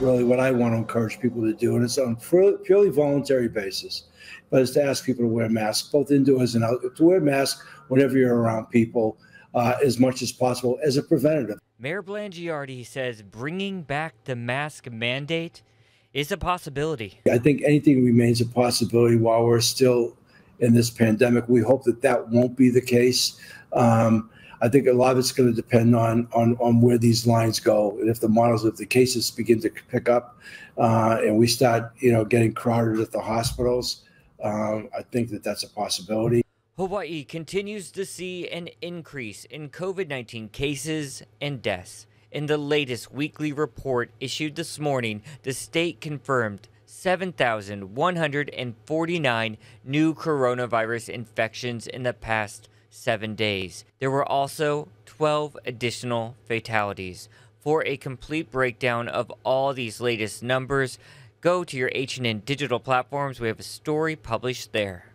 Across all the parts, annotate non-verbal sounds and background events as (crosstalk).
really what I want to encourage people to do, and it's on purely voluntary basis, but it's to ask people to wear masks, both indoors and out, to wear masks whenever you're around people uh, as much as possible as a preventative. Mayor Blangiardi says bringing back the mask mandate is a possibility. I think anything remains a possibility while we're still in this pandemic. We hope that that won't be the case. Um, I think a lot of it's going to depend on on on where these lines go, and if the models, if the cases begin to pick up, uh, and we start, you know, getting crowded at the hospitals, um, I think that that's a possibility. Hawaii continues to see an increase in COVID 19 cases and deaths. In the latest weekly report issued this morning, the state confirmed 7,149 new coronavirus infections in the past seven days. There were also 12 additional fatalities. For a complete breakdown of all these latest numbers, go to your H&N digital platforms. We have a story published there.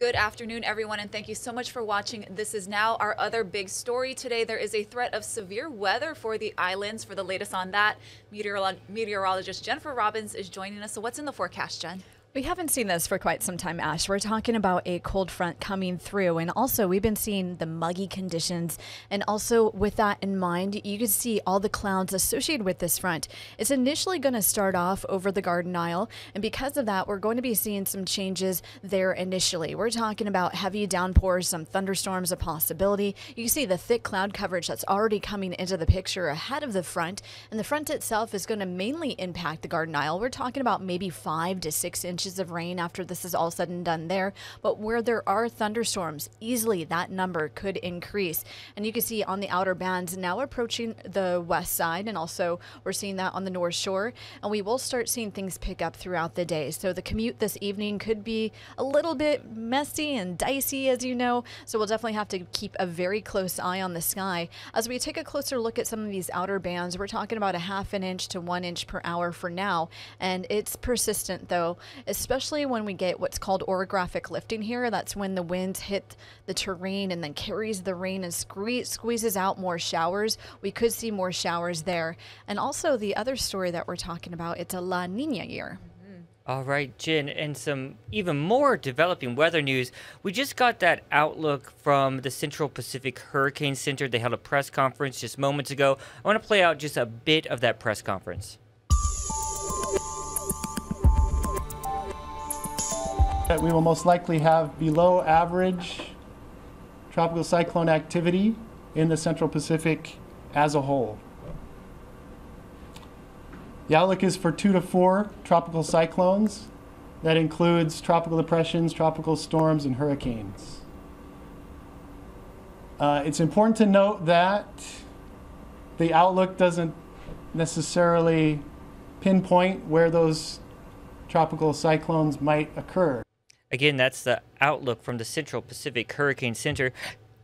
Good afternoon, everyone, and thank you so much for watching. This is now our other big story today. There is a threat of severe weather for the islands. For the latest on that, meteorolo meteorologist Jennifer Robbins is joining us. So, what's in the forecast, Jen? We haven't seen this for quite some time, Ash. We're talking about a cold front coming through, and also we've been seeing the muggy conditions. And also, with that in mind, you can see all the clouds associated with this front. It's initially going to start off over the Garden Isle, and because of that, we're going to be seeing some changes there initially. We're talking about heavy downpours, some thunderstorms, a possibility. You see the thick cloud coverage that's already coming into the picture ahead of the front, and the front itself is going to mainly impact the Garden Isle. We're talking about maybe five to six inches inches of rain after this is all said and done there. But where there are thunderstorms, easily that number could increase. And you can see on the outer bands now approaching the west side, and also we're seeing that on the north shore. And we will start seeing things pick up throughout the day. So the commute this evening could be a little bit messy and dicey, as you know. So we'll definitely have to keep a very close eye on the sky. As we take a closer look at some of these outer bands, we're talking about a half an inch to one inch per hour for now. And it's persistent, though especially when we get what's called orographic lifting here. That's when the winds hit the terrain and then carries the rain and squeeze, squeezes out more showers. We could see more showers there. And also the other story that we're talking about, it's a La Nina year. Mm-hmm. All right, Jen, and some even more developing weather news. We just got that outlook from the Central Pacific Hurricane Center. They held a press conference just moments ago. I want to play out just a bit of that press conference. That we will most likely have below average tropical cyclone activity in the Central Pacific as a whole. The outlook is for two to four tropical cyclones. That includes tropical depressions, tropical storms, and hurricanes. Uh, it's important to note that the outlook doesn't necessarily pinpoint where those tropical cyclones might occur. Again, that's the outlook from the Central Pacific Hurricane Center.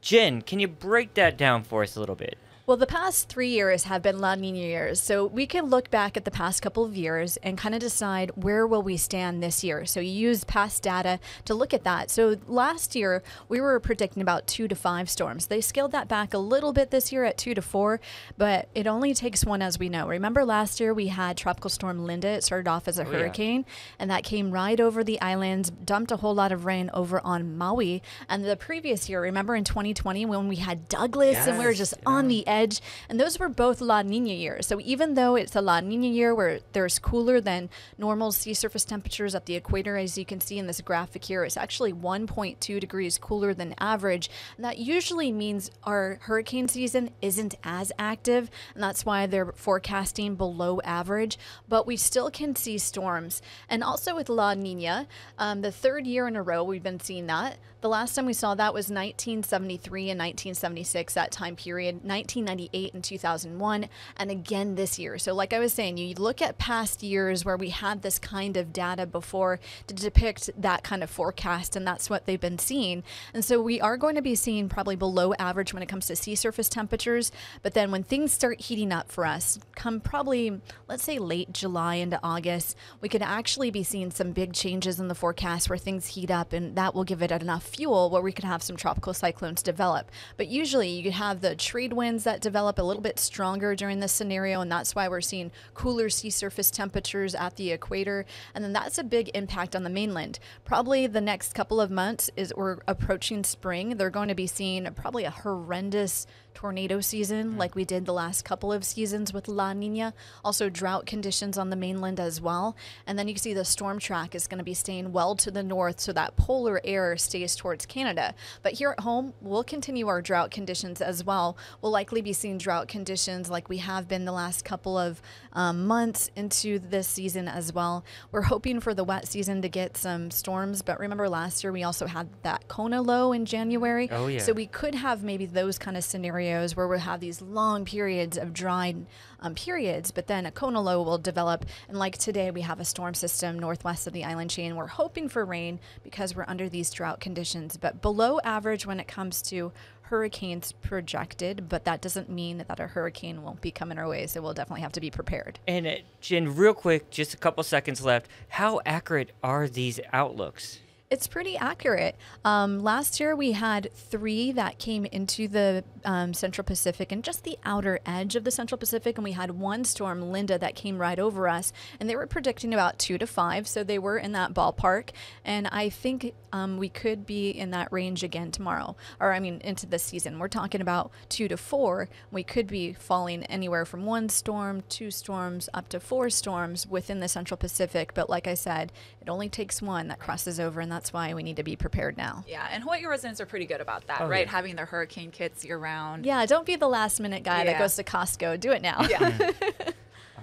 Jen, can you break that down for us a little bit? Well, the past three years have been La Nina years, so we can look back at the past couple of years and kind of decide where will we stand this year. So you use past data to look at that. So last year we were predicting about two to five storms. They scaled that back a little bit this year at two to four, but it only takes one, as we know. Remember last year we had Tropical Storm Linda. It started off as a oh, hurricane, yeah. and that came right over the islands, dumped a whole lot of rain over on Maui. And the previous year, remember in 2020 when we had Douglas yes, and we were just yeah. on the edge edge. And those were both La Nina years. So even though it's a La Nina year where there's cooler than normal sea surface temperatures at the equator, as you can see in this graphic here, it's actually 1.2 degrees cooler than average. And that usually means our hurricane season isn't as active. And that's why they're forecasting below average. But we still can see storms. And also with La Nina, um, the third year in a row we've been seeing that. The last time we saw that was 1973 and 1976, that time period. 19 1998 and 2001, and again this year. So, like I was saying, you look at past years where we had this kind of data before to depict that kind of forecast, and that's what they've been seeing. And so, we are going to be seeing probably below average when it comes to sea surface temperatures. But then, when things start heating up for us, come probably, let's say, late July into August, we could actually be seeing some big changes in the forecast where things heat up, and that will give it enough fuel where we could have some tropical cyclones develop. But usually, you have the trade winds that develop a little bit stronger during this scenario, and that's why we're seeing cooler sea surface temperatures at the equator. And then that's a big impact on the mainland. Probably the next couple of months is we're approaching spring. They're going to be seeing probably a horrendous tornado season like we did the last couple of seasons with La Nina. Also, drought conditions on the mainland as well. And then you can see the storm track is going to be staying well to the north so that polar air stays towards Canada. But here at home, we'll continue our drought conditions as well. We'll likely be seeing drought conditions like we have been the last couple of um, months into this season as well. We're hoping for the wet season to get some storms, but remember last year we also had that Kona low in January. Oh, yeah. So we could have maybe those kind of scenarios where we'll have these long periods of dry um, periods, but then a Kona low will develop. And like today, we have a storm system northwest of the island chain. We're hoping for rain because we're under these drought conditions, but below average when it comes to hurricanes projected, but that doesn't mean that a hurricane won't be coming our way. So we'll definitely have to be prepared. And uh, Jen, real quick, just a couple seconds left. How accurate are these outlooks? It's pretty accurate. Um, last year we had three that came into the um, Central Pacific and just the outer edge of the Central Pacific, and we had one storm, Linda, that came right over us, and they were predicting about two to five, so they were in that ballpark. And I think um, we could be in that range again tomorrow, or I mean into the season. We're talking about two to four. We could be falling anywhere from one storm, two storms, up to four storms within the Central Pacific. But like I said, it only takes one that crosses over, and that's why we need to be prepared now. Yeah, and Hawaii residents are pretty good about that, Oh, right? yeah. Having their hurricane kits year round. Yeah, don't be the last minute guy that goes to Costco. Do it now. Yeah. (laughs) (laughs)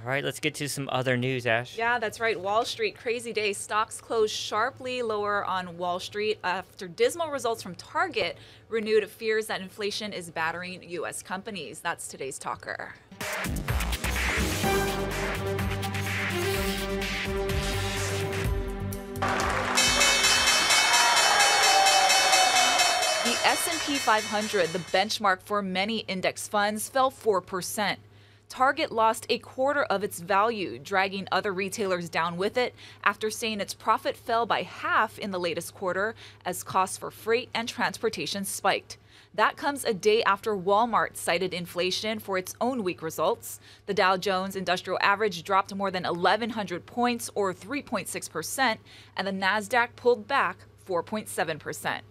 All right, let's get to some other news, Ash. Yeah, that's right. Wall Street, crazy day. Stocks closed sharply lower on Wall Street after dismal results from Target renewed fears that inflation is battering U.S. companies. That's today's talker. S&P 500, the benchmark for many index funds, fell 4%. Target lost a quarter of its value, dragging other retailers down with it after saying its profit fell by half in the latest quarter as costs for freight and transportation spiked. That comes a day after Walmart cited inflation for its own weak results. The Dow Jones Industrial Average dropped more than 1,100 points, or 3.6%, and the NASDAQ pulled back 4.7%.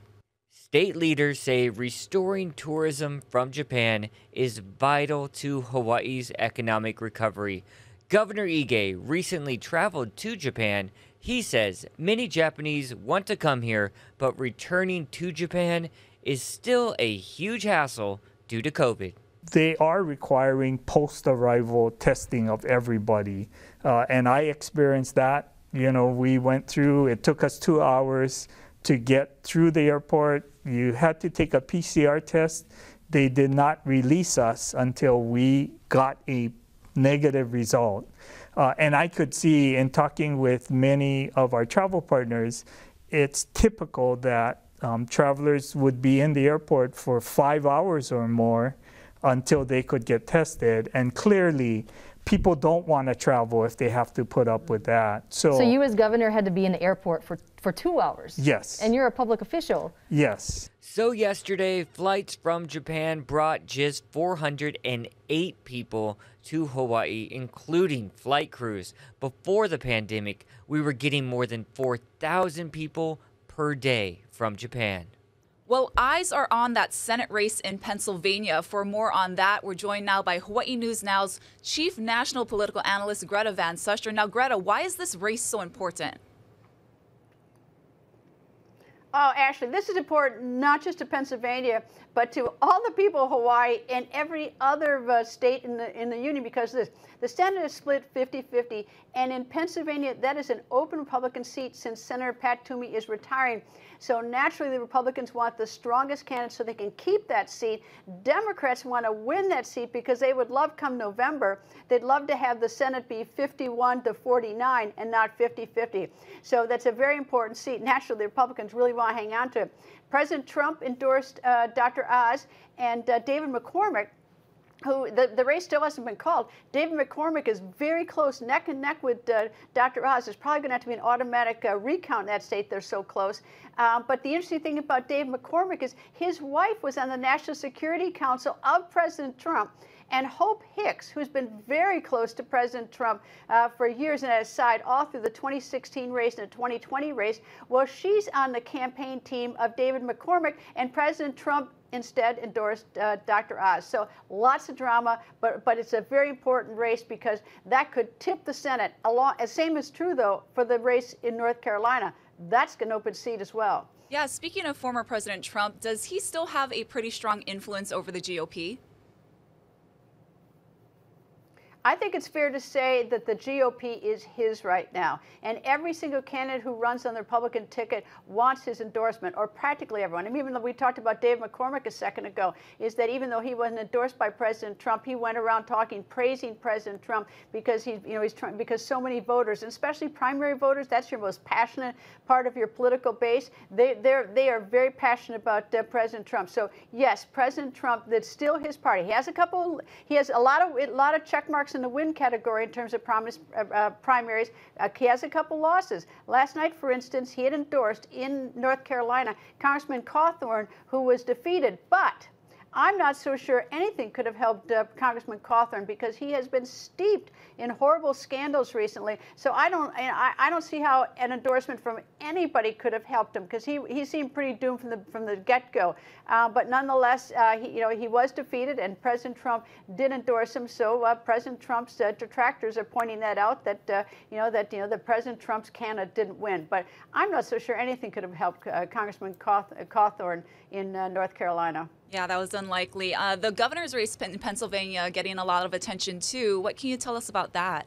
State leaders say restoring tourism from Japan is vital to Hawaii's economic recovery. Governor Ige recently traveled to Japan. He says many Japanese want to come here, but returning to Japan is still a huge hassle due to COVID. they are requiring post arrival testing of everybody. Uh, and I experienced that. You know, we went through, it took us two hours to get through the airport. You had to take a PCR test. They did not release us until we got a negative result. Uh, and I could see in talking with many of our travel partners, it's typical that um, travelers would be in the airport for five hours or more until they could get tested. And clearly, people don't want to travel if they have to put up with that. So, So you as governor had to be in the airport for, for two hours? yes, And you're a public official. yes. So, yesterday, flights from Japan brought just 408 people to Hawaii, including flight crews. Before the pandemic, we were getting more than 4,000 people per day from Japan. Well, eyes are on that Senate race in Pennsylvania. For more on that, we're joined now by Hawaii News Now's chief national political analyst, Greta Van Susteren. Now, Greta, why is this race so important? Oh, Ashley, this is important not just to Pennsylvania, but to all the people of Hawaii and every other uh, state in the in the union because this the Senate is split 50-50, and in Pennsylvania that is an open Republican seat since Senator Pat Toomey is retiring. So naturally, the Republicans want the strongest candidate so they can keep that seat. Democrats want to win that seat because they would love come November, they'd love to have the Senate be 51 to 49 and not 50-50. So that's a very important seat. Naturally, the Republicans really want to hang on to it. President Trump endorsed uh, Dr. Oz and uh, David McCormick who the, the race still hasn't been called. David McCormick is very close, neck and neck with uh, Dr. Oz. There's probably going to have to be an automatic uh, recount in that state. They're so close. Uh, but the interesting thing about David McCormick is his wife was on the National Security Council of President Trump. And Hope Hicks, who's been very close to President Trump uh, for years and at his side all through the 2016 race and the 2020 race, well, she's on the campaign team of David McCormick, and President Trump instead endorsed uh, Dr. Oz. So lots of drama, but but it's a very important race because that could tip the Senate along. Same is true though for the race in North Carolina. That's an open seat as well. Yeah, speaking of former President Trump, does he still have a pretty strong influence over the GOP? I think it's fair to say that the GOP is his right now. And every single candidate who runs on the Republican ticket wants his endorsement, or practically everyone. I mean, even though we talked about Dave McCormick a second ago, is that even though he wasn't endorsed by President Trump, he went around talking, praising President Trump because he, you know, he's trying, because so many voters, and especially primary voters, that's your most passionate part of your political base. They, they're, they are very passionate about uh, President Trump. So yes, President Trump, that's still his party. He has a couple, he has a lot of, a lot of check marks in the win category in terms of uh, uh, primaries. Uh, he has a couple losses. Last night, for instance, he had endorsed in North Carolina Congressman Cawthorn, who was defeated. But I'm not so sure anything could have helped uh, Congressman Cawthorn because he has been steeped in horrible scandals recently. So I don't, I, I don't see how an endorsement from anybody could have helped him because he, he seemed pretty doomed from the from the get-go. Uh, but nonetheless, uh, he, you know, he was defeated, and President Trump did endorse him. So uh, President Trump's uh, detractors are pointing that out that uh, you know that you know that President Trump's candidate didn't win. But I'm not so sure anything could have helped Congressman Cawthorn in North Carolina. Yeah, that was unlikely. Uh, the governor's race in Pennsylvania getting a lot of attention too. What can you tell us about that?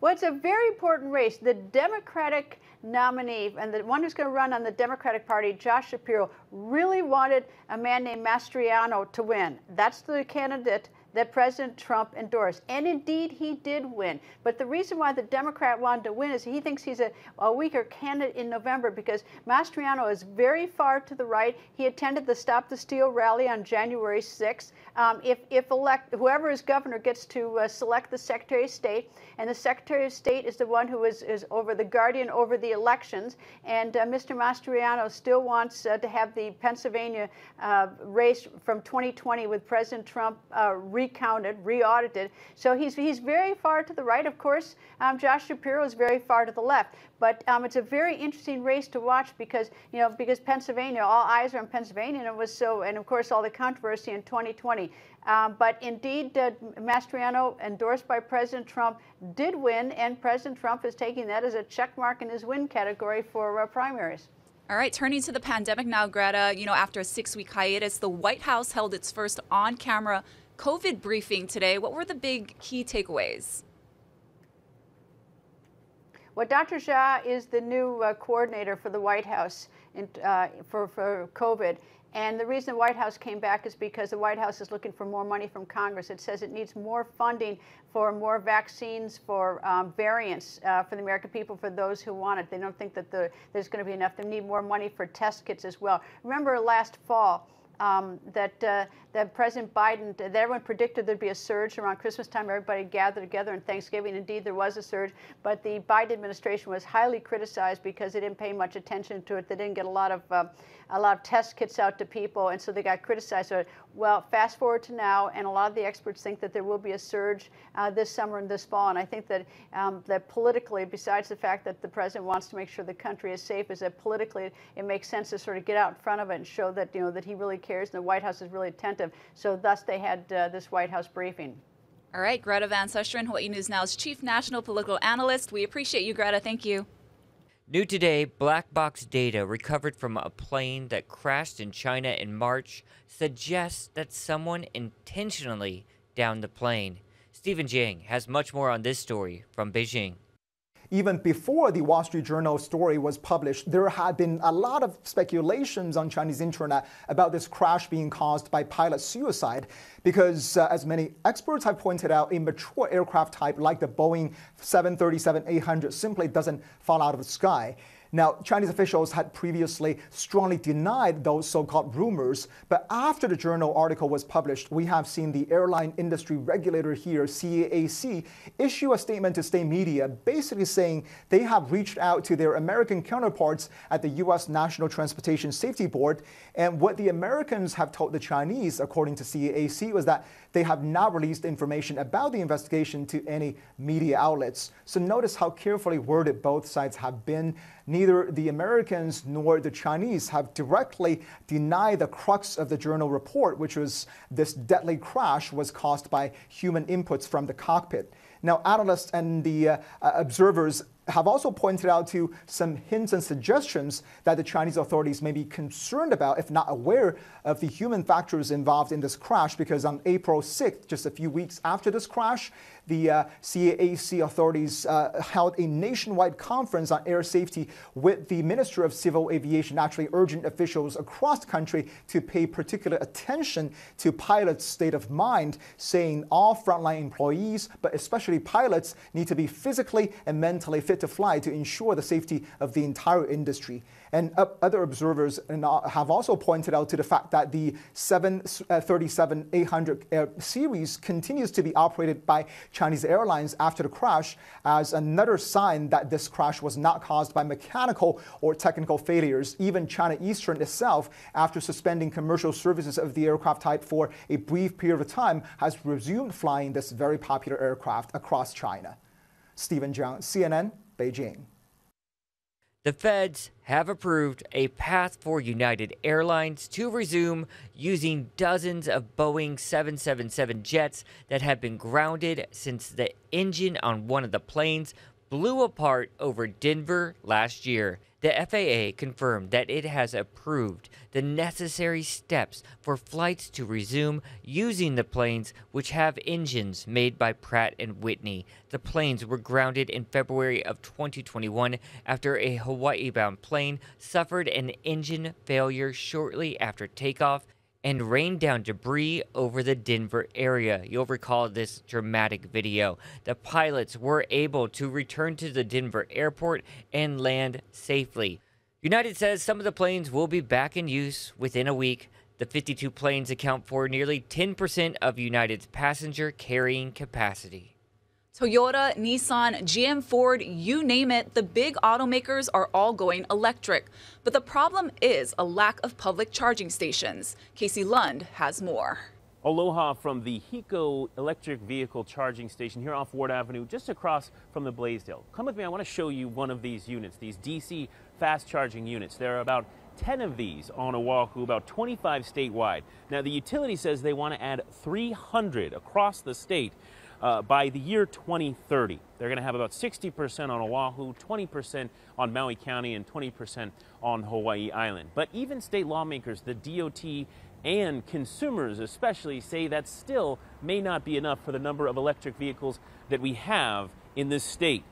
Well, it's a very important race. The Democratic nominee and the one who's going to run on the Democratic Party, Josh Shapiro, really wanted a man named Mastriano to win. That's the candidate that President Trump endorsed. And indeed, he did win. But the reason why the Democrat wanted to win is he thinks he's a, a weaker candidate in November because Mastriano is very far to the right. He attended the Stop the Steal rally on January 6th. Um, if if elect, whoever is governor gets to uh, select the Secretary of State, and the Secretary of State is the one who is, is over the guardian over the elections, and uh, Mr. Mastriano still wants uh, to have the Pennsylvania uh, race from 2020 with President Trump uh, recounted, re-audited. So he's he's very far to the right. Of course, um, Josh Shapiro is very far to the left. But um, it's a very interesting race to watch because you know because Pennsylvania, all eyes are on Pennsylvania, and it was so, and of course all the controversy in 2020. Um, but indeed, uh, Mastriano, endorsed by President Trump, did win, and President Trump is taking that as a check mark in his win category for uh, primaries. All right, turning to the pandemic now, Greta. You know, after a six-week hiatus, the White House held its first on-camera COVID briefing today. What were the big key takeaways? Well, Dr. Jha is the new uh, coordinator for the White House in, uh, for, for COVID. And the reason the White House came back is because the White House is looking for more money from Congress. It says it needs more funding for more vaccines for um, variants uh, for the American people, for those who want it. They don't think that the, there's going to be enough. They need more money for test kits as well. Remember last fall, um, that uh, that President Biden, that everyone predicted there'd be a surge around Christmas time. Everybody gathered together and Thanksgiving. Indeed, there was a surge, but the Biden administration was highly criticized because they didn't pay much attention to it. They didn't get a lot of uh, a lot of test kits out to people, and so they got criticized. So, well, fast forward to now, and a lot of the experts think that there will be a surge uh, this summer and this fall. And I think that um, that politically, besides the fact that the president wants to make sure the country is safe, is that politically it makes sense to sort of get out in front of it and show that you know that he really cares and the White House is really attentive. So thus they had uh, this White House briefing. All right, Greta Van Susteren, Hawaii News Now's chief national political analyst. We appreciate you, Greta. Thank you. New today, black box data recovered from a plane that crashed in China in March suggests that someone intentionally downed the plane. Stephen Jiang has much more on this story from Beijing. Even before the Wall Street Journal story was published, there had been a lot of speculations on Chinese internet about this crash being caused by pilot suicide because, uh, as many experts have pointed out, a mature aircraft type like the Boeing 737 800 simply doesn't fall out of the sky. Now, Chinese officials had previously strongly denied those so called rumors, but after the journal article was published, we have seen the airline industry regulator here, CAAC, issue a statement to state media basically saying they have reached out to their American counterparts at the U.S. National Transportation Safety Board. And what the Americans have told the Chinese, according to CAAC, was that they have not released information about the investigation to any media outlets. So notice how carefully worded both sides have been. Neither the Americans nor the Chinese have directly denied the crux of the journal report, which was this deadly crash was caused by human inputs from the cockpit. Now, analysts and the uh, observers have also pointed out to some hints and suggestions that the Chinese authorities may be concerned about, if not aware, of the human factors involved in this crash. Because on April 6th, just a few weeks after this crash, the uh, CAAC authorities uh, held a nationwide conference on air safety with the Minister of Civil Aviation, actually urging officials across the country to pay particular attention to pilots' state of mind, saying all frontline employees, but especially pilots, need to be physically and mentally fit to fly to ensure the safety of the entire industry. And uh, other observers have also pointed out to the fact that the 737-800 uh, series continues to be operated by Chinese airlines after the crash as another sign that this crash was not caused by mechanical or technical failures. Even China Eastern itself, after suspending commercial services of the aircraft type for a brief period of time, has resumed flying this very popular aircraft across China. Stephen Jiang, CNN, Beijing. The feds have approved a path for United Airlines to resume using dozens of Boeing 777 jets that have been grounded since the engine on one of the planes blew apart over Denver last year. The FAA confirmed that it has approved the necessary steps for flights to resume using the planes which have engines made by Pratt and Whitney. The planes were grounded in February of 2021 after a Hawaii-bound plane suffered an engine failure shortly after takeoff and rained down debris over the Denver area. You'll recall this dramatic video. The pilots were able to return to the Denver airport and land safely. United says some of the planes will be back in use within a week. The 52 planes account for nearly 10% of United's passenger carrying capacity. Toyota, Nissan, GM Ford, you name it, the big automakers are all going electric. But the problem is a lack of public charging stations. Casey Lund has more. Aloha from the HECO electric vehicle charging station here off Ward Avenue, just across from the Blaisdell. Come with me, I want to show you one of these units, these DC fast charging units. There are about 10 of these on Oahu, about 25 statewide. Now, the utility says they want to add 300 across the state uh, by the year 2030. They're going to have about 60% on Oahu, 20% on Maui County, and 20% on Hawaii Island. But even state lawmakers, the DOT, and consumers especially say that still may not be enough for the number of electric vehicles that we have in this state.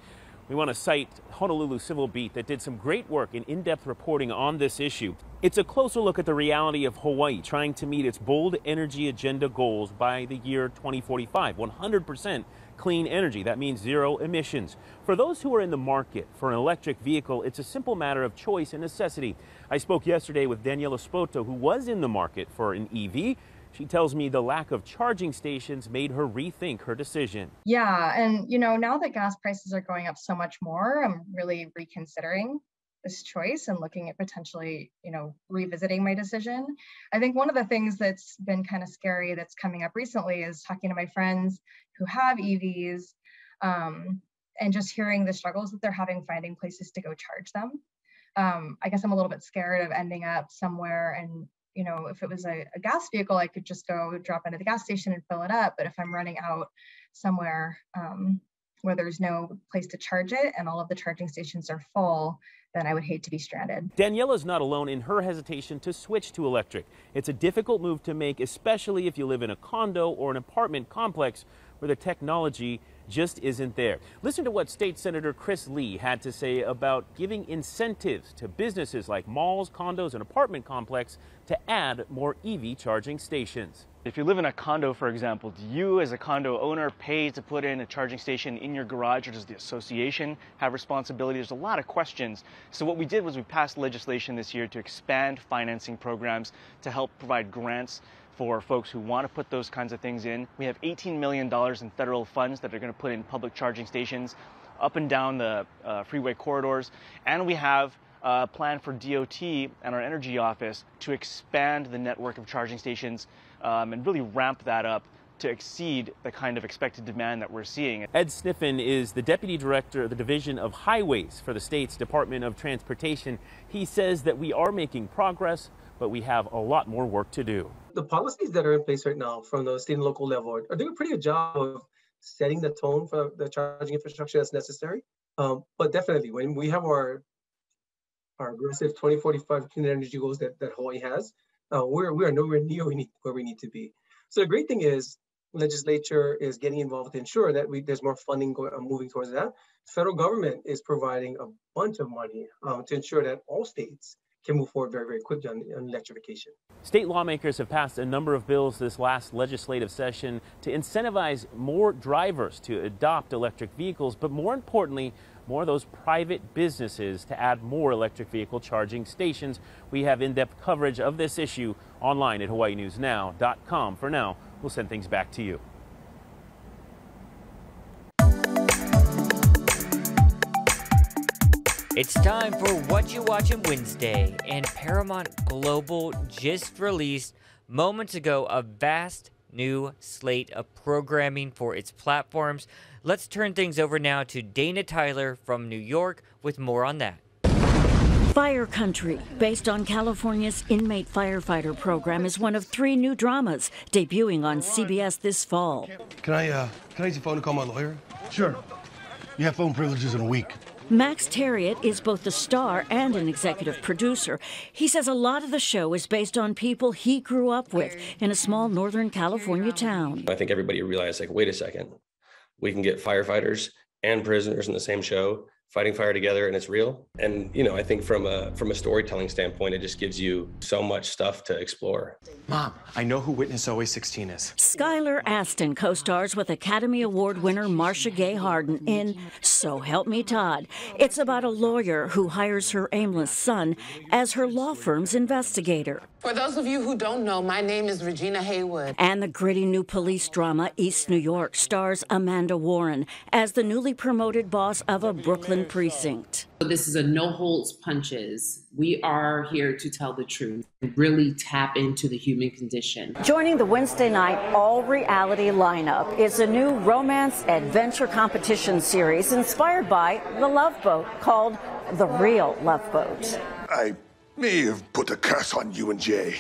We want to cite Honolulu Civil Beat that did some great work in in depth reporting on this issue. It's a closer look at the reality of Hawaii trying to meet its bold energy agenda goals by the year 2045 100% clean energy. That means zero emissions. For those who are in the market for an electric vehicle, it's a simple matter of choice and necessity. I spoke yesterday with Daniela Spoto, who was in the market for an EV. She tells me the lack of charging stations made her rethink her decision. Yeah, and you know, now that gas prices are going up so much more, I'm really reconsidering this choice and looking at potentially, you know, revisiting my decision. I think one of the things that's been kind of scary that's coming up recently is talking to my friends who have EVs um, and just hearing the struggles that they're having finding places to go charge them. Um, I guess I'm a little bit scared of ending up somewhere and you know, if it was a, a, gas vehicle, I could just go drop into the gas station and fill it up. But if I'm running out somewhere um, where there's no place to charge it and all of the charging stations are full, then I would hate to be stranded. Daniela's not alone in her hesitation to switch to electric. It's a difficult move to make, especially if you live in a condo or an apartment complex where the technology just isn't there. Listen to what State Senator Chris Lee had to say about giving incentives to businesses like malls, condos, and apartment complexes to add more EV charging stations. If you live in a condo, for example, do you as a condo owner pay to put in a charging station in your garage or does the association have responsibility? There's a lot of questions. So what we did was we passed legislation this year to expand financing programs to help provide grants for folks who want to put those kinds of things in. We have $18 million in federal funds that are going to put in public charging stations up and down the uh, freeway corridors. And we have a plan for DOT and our energy office to expand the network of charging stations um, and really ramp that up to exceed the kind of expected demand that we're seeing. Ed Sniffen is the Deputy Director of the Division of Highways for the state's Department of Transportation. He says that we are making progress, but we have a lot more work to do. The policies that are in place right now from the state and local level are doing a pretty good job of setting the tone for the charging infrastructure that's necessary. Um, but definitely, when we have our our aggressive 2045 clean energy goals that, that Hawaii has, uh, we're, we are nowhere near we need, where we need to be. So the great thing is legislature is getting involved to ensure that we, there's more funding going, uh, moving towards that. Federal government is providing a bunch of money um, to ensure that all states can move forward very, very quickly on, on, electrification. State lawmakers have passed a number of bills this last legislative session to incentivize more drivers to adopt electric vehicles, but more importantly, more of those private businesses to add more electric vehicle charging stations. We have in depth coverage of this issue online at hawaiinewsnow.com. For now, we'll send things back to you. It's time for What You Watching Wednesday, and Paramount Global just released moments ago a vast new slate of programming for its platforms. Let's turn things over now to Dana Tyler from New York with more on that. Fire Country, based on California's inmate firefighter program, is one of three new dramas debuting on CBS this fall. Can I, uh, can I use your phone to call my lawyer? Sure. You have phone privileges in a week. Max Thieriot is both the star and an executive producer. He says a lot of the show is based on people he grew up with in a small Northern California town. I think everybody realized, like, wait a second, we can get firefighters and prisoners in the same show fighting fire together and it's real. And you know i think from a from a storytelling standpoint it just gives you so much stuff to explore. Mom i know who witness always 16 is. Skylar astin co-stars with academy award winner marcia gay harden in so help me todd. It's about a lawyer who hires her aimless son as her law firm's investigator. For those of you who don't know, my name is Regina Haywood. And the gritty new police drama East New York stars Amanda Warren as the newly promoted boss of a Brooklyn precinct. This is a no holds punches. We are here to tell the truth and really tap into the human condition. Joining the Wednesday night all reality lineup is a new romance adventure competition series inspired by The Love Boat called The Real Love Boat. I may have put a curse on you and Jay.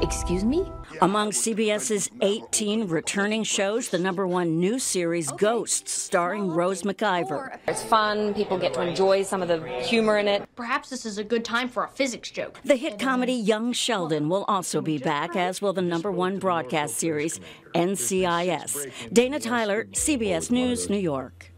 Excuse me? Among CBS's 18 returning shows, the number one new series, Ghosts, starring Rose McIver. It's fun. People get to enjoy some of the humor in it. Perhaps this is a good time for a physics joke. The hit comedy Young Sheldon will also be back, as will the number one broadcast series, NCIS. Dana Tyler, CBS News, New York.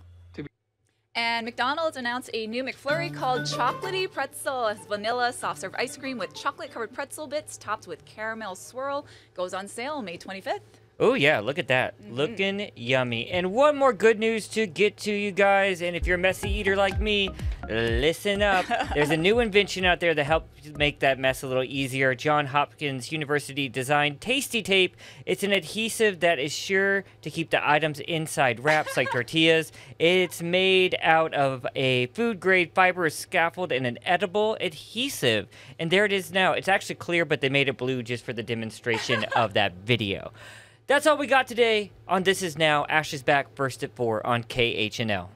And McDonald's announced a new McFlurry called Chocolatey Pretzel. It's vanilla soft serve ice cream with chocolate covered pretzel bits topped with caramel swirl. Goes on sale May 25th. Oh, yeah, look at that. Mm-hmm. Looking yummy. And one more good news to get to you guys. And if you're a messy eater like me, listen up. (laughs) There's a new invention out there that helps make that mess a little easier. John Hopkins University designed Tasty Tape. It's an adhesive that is sure to keep the items inside wraps like (laughs) tortillas. It's made out of a food grade fibrous scaffold and an edible adhesive. And there it is now. It's actually clear, but they made it blue just for the demonstration of that video. (laughs) That's all we got today on This Is Now. Ash is back first at 4 on KHNL.